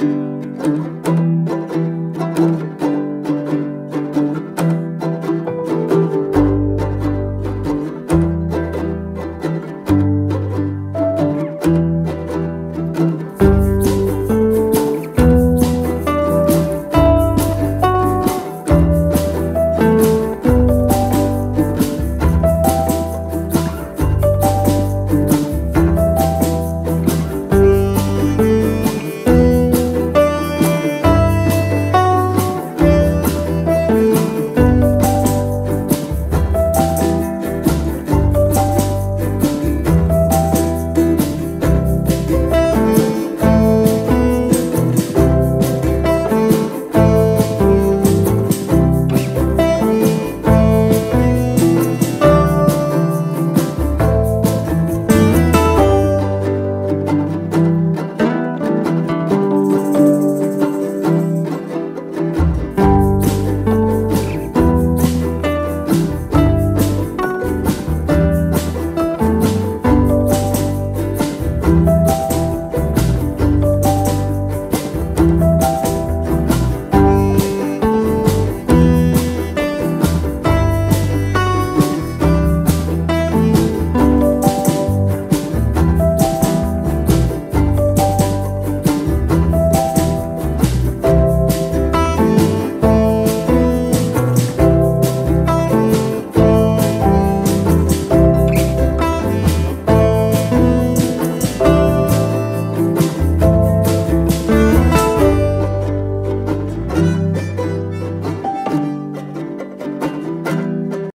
Música